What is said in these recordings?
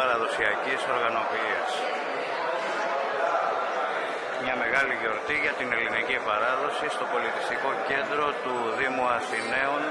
παραδοσιακής οργανοποιίας. Μια μεγάλη γιορτή για την ελληνική παράδοση στο πολιτιστικό κέντρο του Δήμου Αθηναίων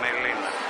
Μελίνα.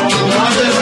Mother